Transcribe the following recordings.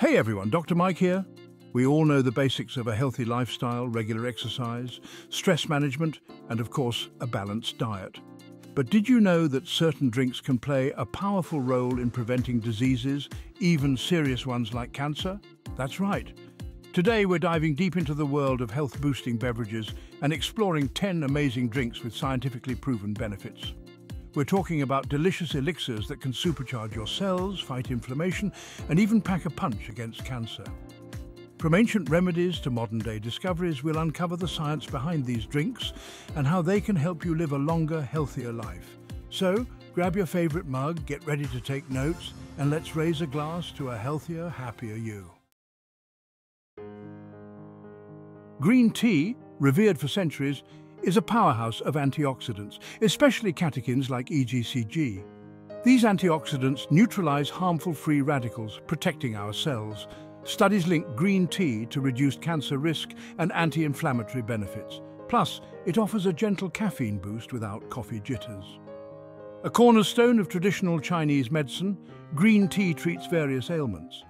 Hey everyone, Dr. Mike here. We all know the basics of a healthy lifestyle, regular exercise, stress management, and of course, a balanced diet. But did you know that certain drinks can play a powerful role in preventing diseases, even serious ones like cancer? That's right. Today we're diving deep into the world of health-boosting beverages and exploring 10 amazing drinks with scientifically proven benefits. We're talking about delicious elixirs that can supercharge your cells, fight inflammation, and even pack a punch against cancer. From ancient remedies to modern-day discoveries, we'll uncover the science behind these drinks and how they can help you live a longer, healthier life. So, grab your favorite mug, get ready to take notes, and let's raise a glass to a healthier, happier you. Green tea, revered for centuries, is a powerhouse of antioxidants, especially catechins like EGCG. These antioxidants neutralize harmful free radicals, protecting our cells. Studies link green tea to reduced cancer risk and anti-inflammatory benefits. Plus, it offers a gentle caffeine boost without coffee jitters. A cornerstone of traditional Chinese medicine, green tea treats various ailments.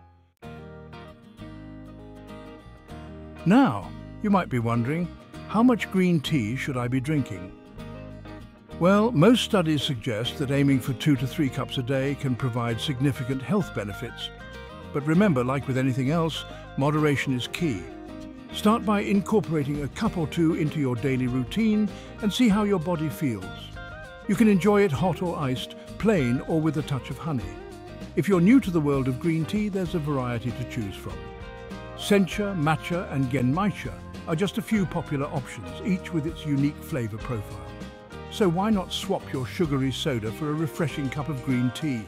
Now, you might be wondering, how much green tea should I be drinking? Well, most studies suggest that aiming for two to three cups a day can provide significant health benefits. But remember, like with anything else, moderation is key. Start by incorporating a cup or two into your daily routine and see how your body feels. You can enjoy it hot or iced, plain or with a touch of honey. If you're new to the world of green tea, there's a variety to choose from. Sencha, matcha and genmaicha are just a few popular options, each with its unique flavour profile. So why not swap your sugary soda for a refreshing cup of green tea?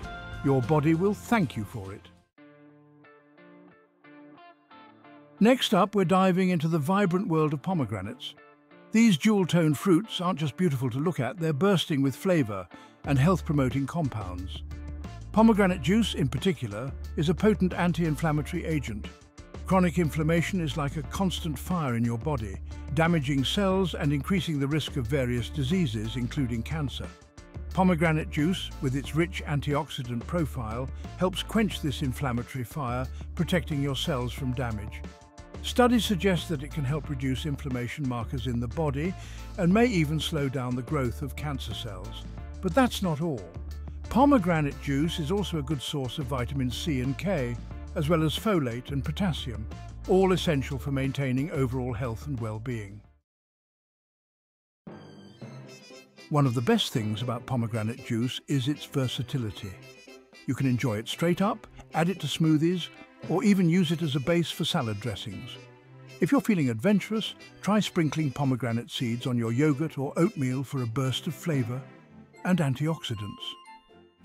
Your body will thank you for it. Next up, we're diving into the vibrant world of pomegranates. These jewel-toned fruits aren't just beautiful to look at, they're bursting with flavour and health-promoting compounds. Pomegranate juice, in particular, is a potent anti-inflammatory agent Chronic inflammation is like a constant fire in your body, damaging cells and increasing the risk of various diseases, including cancer. Pomegranate juice, with its rich antioxidant profile, helps quench this inflammatory fire, protecting your cells from damage. Studies suggest that it can help reduce inflammation markers in the body and may even slow down the growth of cancer cells. But that's not all. Pomegranate juice is also a good source of vitamin C and K, as well as folate and potassium, all essential for maintaining overall health and well-being. One of the best things about pomegranate juice is its versatility. You can enjoy it straight up, add it to smoothies, or even use it as a base for salad dressings. If you're feeling adventurous, try sprinkling pomegranate seeds on your yogurt or oatmeal for a burst of flavour and antioxidants.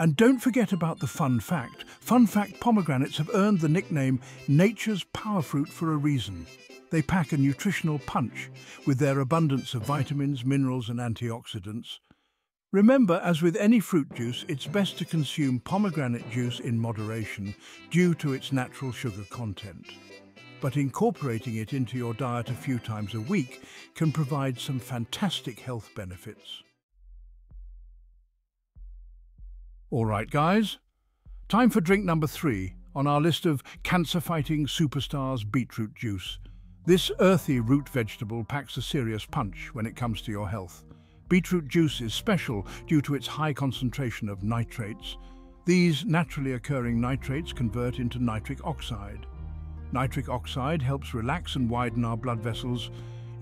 And don't forget about the fun fact. Fun fact pomegranates have earned the nickname nature's power fruit for a reason. They pack a nutritional punch with their abundance of vitamins, minerals and antioxidants. Remember, as with any fruit juice, it's best to consume pomegranate juice in moderation due to its natural sugar content. But incorporating it into your diet a few times a week can provide some fantastic health benefits. All right, guys. Time for drink number three on our list of cancer-fighting superstars beetroot juice. This earthy root vegetable packs a serious punch when it comes to your health. Beetroot juice is special due to its high concentration of nitrates. These naturally occurring nitrates convert into nitric oxide. Nitric oxide helps relax and widen our blood vessels.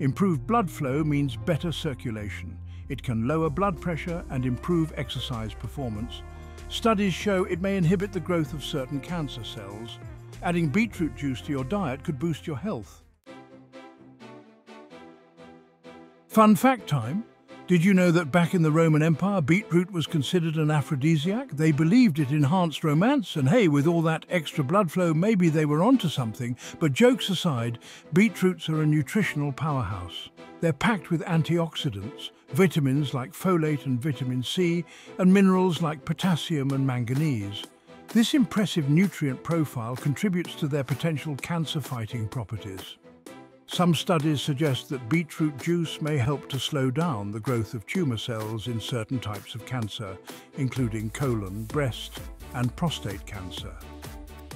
Improved blood flow means better circulation. It can lower blood pressure and improve exercise performance. Studies show it may inhibit the growth of certain cancer cells. Adding beetroot juice to your diet could boost your health. Fun fact time. Did you know that back in the Roman Empire, beetroot was considered an aphrodisiac? They believed it enhanced romance, and hey, with all that extra blood flow, maybe they were onto something. But jokes aside, beetroots are a nutritional powerhouse. They're packed with antioxidants, vitamins like folate and vitamin C, and minerals like potassium and manganese. This impressive nutrient profile contributes to their potential cancer-fighting properties. Some studies suggest that beetroot juice may help to slow down the growth of tumour cells in certain types of cancer, including colon, breast and prostate cancer.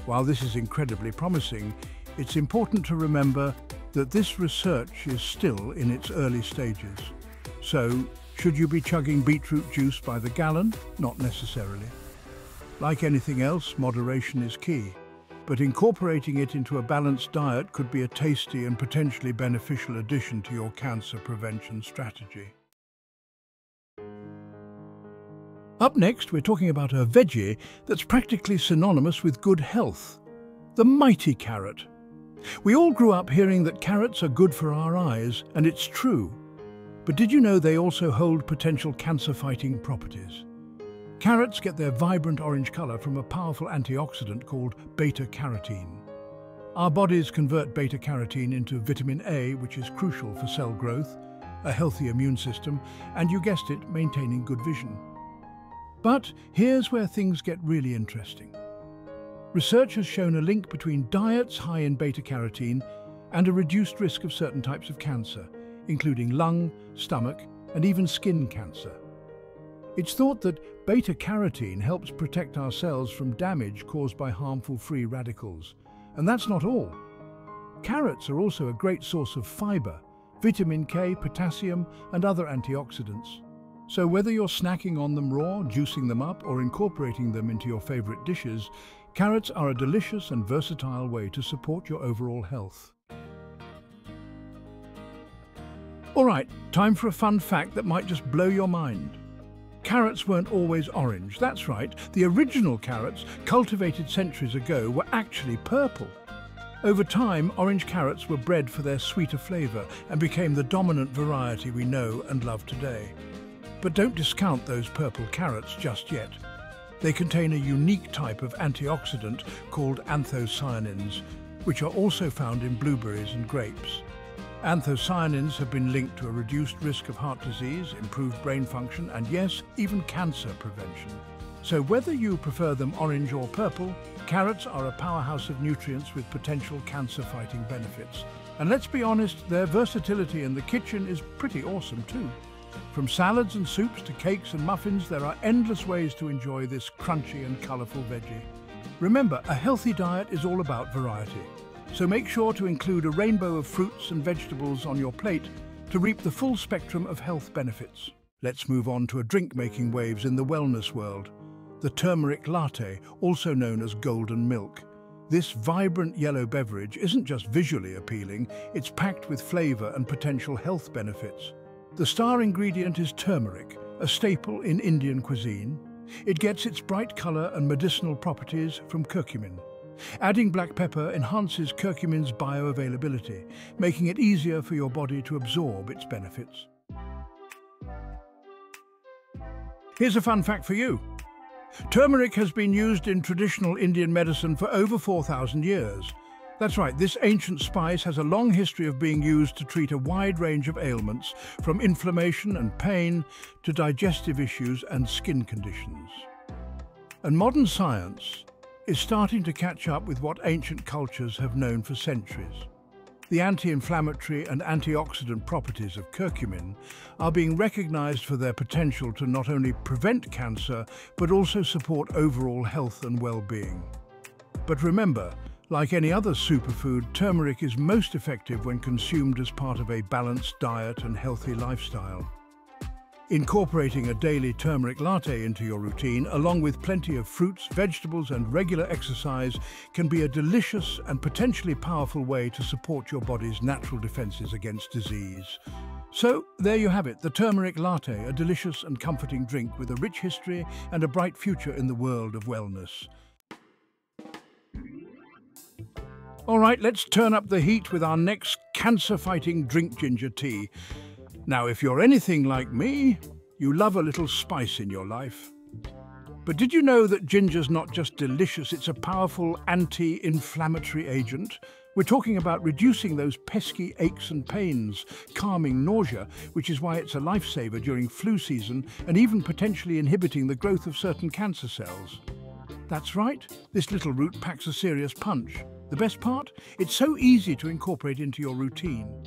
While this is incredibly promising, it's important to remember that this research is still in its early stages. So, should you be chugging beetroot juice by the gallon? Not necessarily. Like anything else, moderation is key, but incorporating it into a balanced diet could be a tasty and potentially beneficial addition to your cancer prevention strategy. Up next, we're talking about a veggie that's practically synonymous with good health, the mighty carrot. We all grew up hearing that carrots are good for our eyes, and it's true. But did you know they also hold potential cancer-fighting properties? Carrots get their vibrant orange colour from a powerful antioxidant called beta-carotene. Our bodies convert beta-carotene into vitamin A, which is crucial for cell growth, a healthy immune system, and you guessed it, maintaining good vision. But here's where things get really interesting. Research has shown a link between diets high in beta-carotene and a reduced risk of certain types of cancer, including lung, stomach, and even skin cancer. It's thought that beta-carotene helps protect our cells from damage caused by harmful free radicals. And that's not all. Carrots are also a great source of fibre, vitamin K, potassium and other antioxidants. So whether you're snacking on them raw, juicing them up or incorporating them into your favourite dishes, carrots are a delicious and versatile way to support your overall health. All right, time for a fun fact that might just blow your mind. Carrots weren't always orange, that's right. The original carrots, cultivated centuries ago, were actually purple. Over time, orange carrots were bred for their sweeter flavour and became the dominant variety we know and love today. But don't discount those purple carrots just yet. They contain a unique type of antioxidant called anthocyanins, which are also found in blueberries and grapes. Anthocyanins have been linked to a reduced risk of heart disease, improved brain function, and yes, even cancer prevention. So whether you prefer them orange or purple, carrots are a powerhouse of nutrients with potential cancer-fighting benefits. And let's be honest, their versatility in the kitchen is pretty awesome too. From salads and soups to cakes and muffins, there are endless ways to enjoy this crunchy and colourful veggie. Remember, a healthy diet is all about variety. So make sure to include a rainbow of fruits and vegetables on your plate to reap the full spectrum of health benefits. Let's move on to a drink making waves in the wellness world. The turmeric latte, also known as golden milk. This vibrant yellow beverage isn't just visually appealing, it's packed with flavour and potential health benefits. The star ingredient is turmeric, a staple in Indian cuisine. It gets its bright colour and medicinal properties from curcumin, Adding black pepper enhances curcumin's bioavailability, making it easier for your body to absorb its benefits. Here's a fun fact for you. Turmeric has been used in traditional Indian medicine for over 4,000 years. That's right, this ancient spice has a long history of being used to treat a wide range of ailments, from inflammation and pain to digestive issues and skin conditions. And modern science is starting to catch up with what ancient cultures have known for centuries. The anti-inflammatory and antioxidant properties of curcumin are being recognized for their potential to not only prevent cancer, but also support overall health and well-being. But remember, like any other superfood, turmeric is most effective when consumed as part of a balanced diet and healthy lifestyle. Incorporating a daily turmeric latte into your routine, along with plenty of fruits, vegetables and regular exercise, can be a delicious and potentially powerful way to support your body's natural defences against disease. So, there you have it, the turmeric latte, a delicious and comforting drink with a rich history and a bright future in the world of wellness. All right, let's turn up the heat with our next cancer-fighting drink ginger tea. Now, if you're anything like me, you love a little spice in your life. But did you know that ginger's not just delicious, it's a powerful anti-inflammatory agent? We're talking about reducing those pesky aches and pains, calming nausea, which is why it's a lifesaver during flu season and even potentially inhibiting the growth of certain cancer cells. That's right, this little root packs a serious punch. The best part? It's so easy to incorporate into your routine.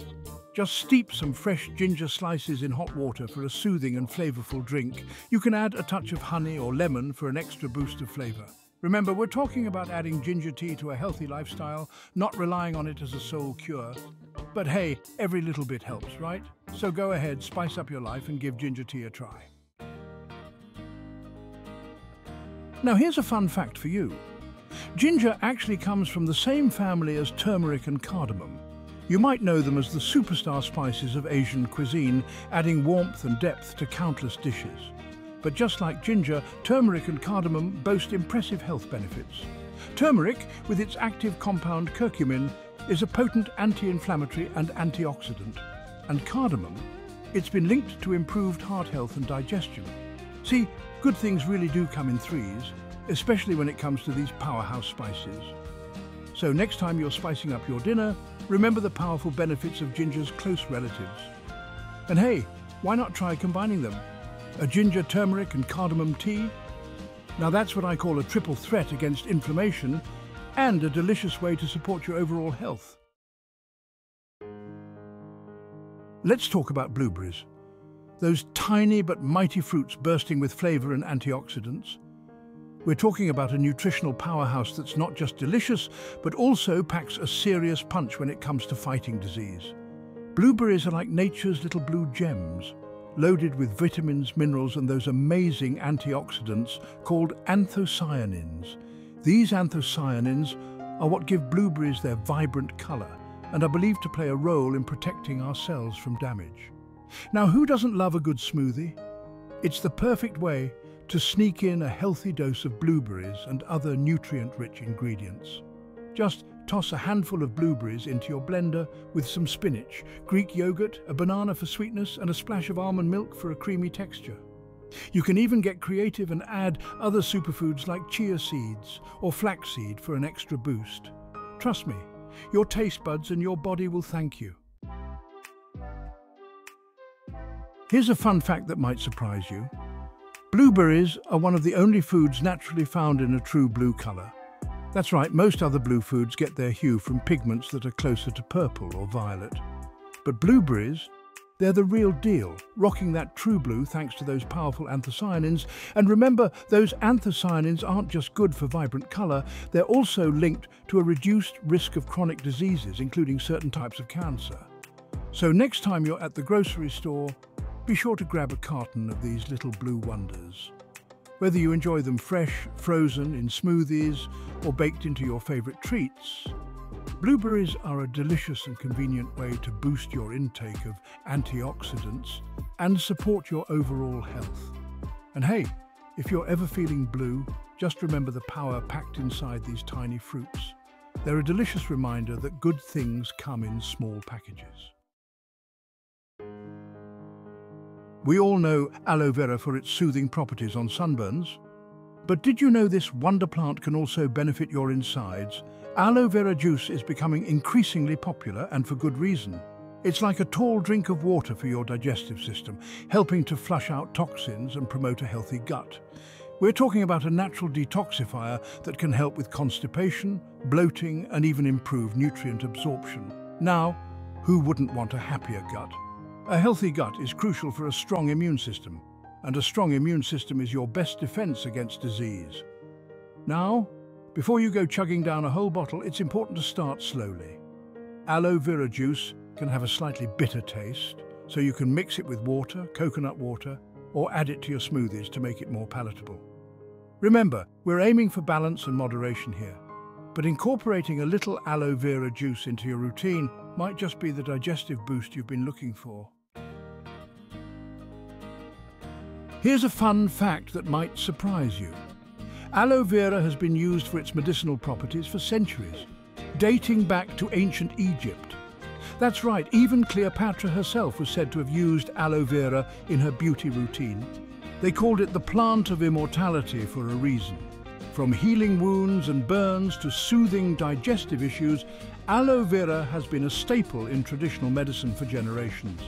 Just steep some fresh ginger slices in hot water for a soothing and flavourful drink. You can add a touch of honey or lemon for an extra boost of flavour. Remember, we're talking about adding ginger tea to a healthy lifestyle, not relying on it as a sole cure. But hey, every little bit helps, right? So go ahead, spice up your life and give ginger tea a try. Now here's a fun fact for you. Ginger actually comes from the same family as turmeric and cardamom. You might know them as the superstar spices of Asian cuisine, adding warmth and depth to countless dishes. But just like ginger, turmeric and cardamom boast impressive health benefits. Turmeric, with its active compound curcumin, is a potent anti-inflammatory and antioxidant. And cardamom, it's been linked to improved heart health and digestion. See, good things really do come in threes, especially when it comes to these powerhouse spices. So next time you're spicing up your dinner, remember the powerful benefits of ginger's close relatives. And hey, why not try combining them? A ginger, turmeric and cardamom tea? Now that's what I call a triple threat against inflammation and a delicious way to support your overall health. Let's talk about blueberries. Those tiny but mighty fruits bursting with flavour and antioxidants. We're talking about a nutritional powerhouse that's not just delicious, but also packs a serious punch when it comes to fighting disease. Blueberries are like nature's little blue gems, loaded with vitamins, minerals and those amazing antioxidants called anthocyanins. These anthocyanins are what give blueberries their vibrant colour and are believed to play a role in protecting our cells from damage. Now, who doesn't love a good smoothie? It's the perfect way to sneak in a healthy dose of blueberries and other nutrient-rich ingredients. Just toss a handful of blueberries into your blender with some spinach, Greek yogurt, a banana for sweetness and a splash of almond milk for a creamy texture. You can even get creative and add other superfoods like chia seeds or flaxseed for an extra boost. Trust me, your taste buds and your body will thank you. Here's a fun fact that might surprise you. Blueberries are one of the only foods naturally found in a true blue colour. That's right, most other blue foods get their hue from pigments that are closer to purple or violet. But blueberries, they're the real deal, rocking that true blue thanks to those powerful anthocyanins. And remember, those anthocyanins aren't just good for vibrant colour, they're also linked to a reduced risk of chronic diseases, including certain types of cancer. So next time you're at the grocery store, be sure to grab a carton of these little blue wonders. Whether you enjoy them fresh, frozen, in smoothies, or baked into your favourite treats, blueberries are a delicious and convenient way to boost your intake of antioxidants and support your overall health. And hey, if you're ever feeling blue, just remember the power packed inside these tiny fruits. They're a delicious reminder that good things come in small packages. We all know aloe vera for its soothing properties on sunburns. But did you know this wonder plant can also benefit your insides? Aloe vera juice is becoming increasingly popular and for good reason. It's like a tall drink of water for your digestive system, helping to flush out toxins and promote a healthy gut. We're talking about a natural detoxifier that can help with constipation, bloating and even improve nutrient absorption. Now, who wouldn't want a happier gut? A healthy gut is crucial for a strong immune system, and a strong immune system is your best defense against disease. Now, before you go chugging down a whole bottle, it's important to start slowly. Aloe vera juice can have a slightly bitter taste, so you can mix it with water, coconut water, or add it to your smoothies to make it more palatable. Remember, we're aiming for balance and moderation here, but incorporating a little aloe vera juice into your routine might just be the digestive boost you've been looking for. Here's a fun fact that might surprise you. Aloe vera has been used for its medicinal properties for centuries, dating back to ancient Egypt. That's right, even Cleopatra herself was said to have used aloe vera in her beauty routine. They called it the plant of immortality for a reason. From healing wounds and burns to soothing digestive issues, aloe vera has been a staple in traditional medicine for generations.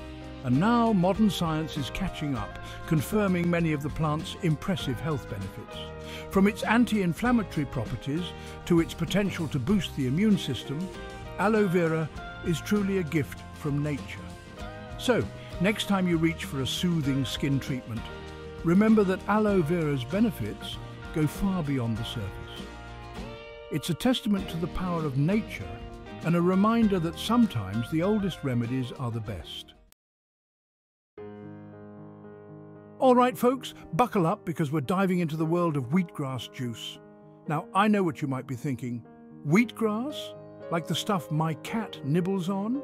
And now modern science is catching up, confirming many of the plant's impressive health benefits. From its anti-inflammatory properties to its potential to boost the immune system, aloe vera is truly a gift from nature. So, next time you reach for a soothing skin treatment, remember that aloe vera's benefits go far beyond the surface. It's a testament to the power of nature and a reminder that sometimes the oldest remedies are the best. All right, folks, buckle up because we're diving into the world of wheatgrass juice. Now, I know what you might be thinking. Wheatgrass? Like the stuff my cat nibbles on?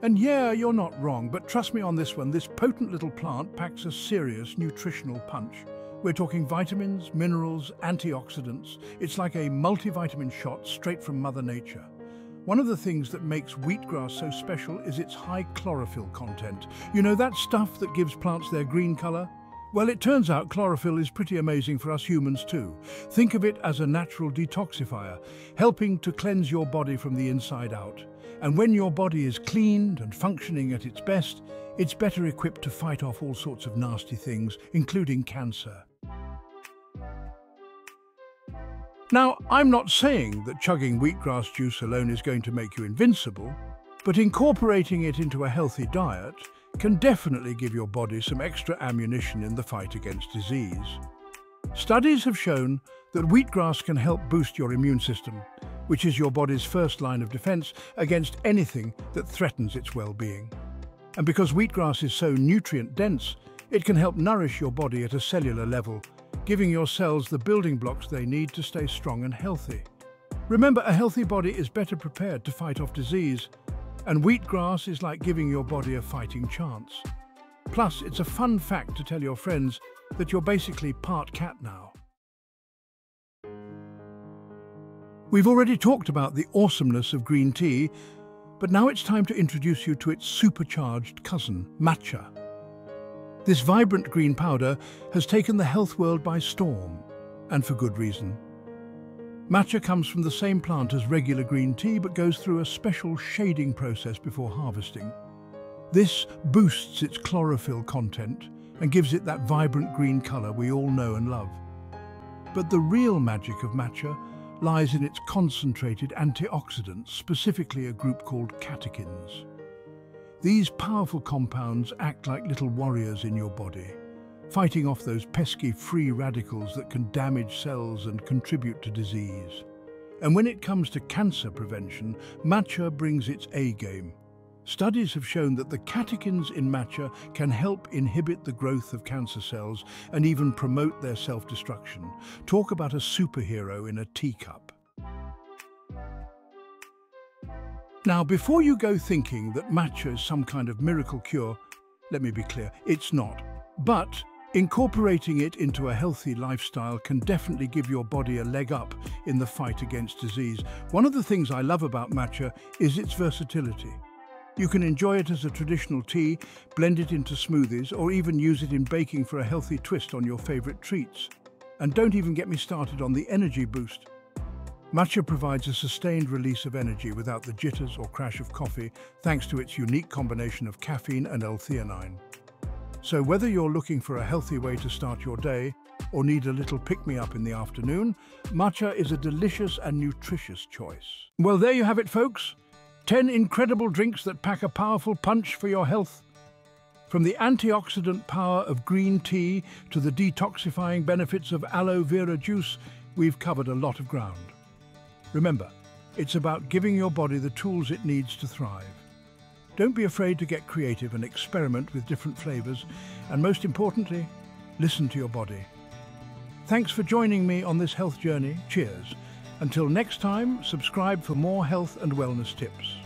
And yeah, you're not wrong, but trust me on this one, this potent little plant packs a serious nutritional punch. We're talking vitamins, minerals, antioxidants. It's like a multivitamin shot straight from Mother Nature. One of the things that makes wheatgrass so special is its high chlorophyll content. You know that stuff that gives plants their green colour? Well, it turns out chlorophyll is pretty amazing for us humans too. Think of it as a natural detoxifier, helping to cleanse your body from the inside out. And when your body is cleaned and functioning at its best, it's better equipped to fight off all sorts of nasty things, including cancer. Now, I'm not saying that chugging wheatgrass juice alone is going to make you invincible, but incorporating it into a healthy diet can definitely give your body some extra ammunition in the fight against disease. Studies have shown that wheatgrass can help boost your immune system, which is your body's first line of defense against anything that threatens its well-being. And because wheatgrass is so nutrient-dense, it can help nourish your body at a cellular level, giving your cells the building blocks they need to stay strong and healthy. Remember, a healthy body is better prepared to fight off disease and wheatgrass is like giving your body a fighting chance. Plus, it's a fun fact to tell your friends that you're basically part cat now. We've already talked about the awesomeness of green tea, but now it's time to introduce you to its supercharged cousin, matcha. This vibrant green powder has taken the health world by storm, and for good reason. Matcha comes from the same plant as regular green tea but goes through a special shading process before harvesting. This boosts its chlorophyll content and gives it that vibrant green colour we all know and love. But the real magic of matcha lies in its concentrated antioxidants, specifically a group called catechins. These powerful compounds act like little warriors in your body, fighting off those pesky free radicals that can damage cells and contribute to disease. And when it comes to cancer prevention, matcha brings its A-game. Studies have shown that the catechins in matcha can help inhibit the growth of cancer cells and even promote their self-destruction. Talk about a superhero in a teacup. Now, before you go thinking that matcha is some kind of miracle cure, let me be clear, it's not. But Incorporating it into a healthy lifestyle can definitely give your body a leg up in the fight against disease. One of the things I love about matcha is its versatility. You can enjoy it as a traditional tea, blend it into smoothies, or even use it in baking for a healthy twist on your favorite treats. And don't even get me started on the energy boost. Matcha provides a sustained release of energy without the jitters or crash of coffee, thanks to its unique combination of caffeine and L-theanine. So whether you're looking for a healthy way to start your day or need a little pick-me-up in the afternoon, matcha is a delicious and nutritious choice. Well, there you have it, folks. 10 incredible drinks that pack a powerful punch for your health. From the antioxidant power of green tea to the detoxifying benefits of aloe vera juice, we've covered a lot of ground. Remember, it's about giving your body the tools it needs to thrive. Don't be afraid to get creative and experiment with different flavours, and most importantly, listen to your body. Thanks for joining me on this health journey. Cheers. Until next time, subscribe for more health and wellness tips.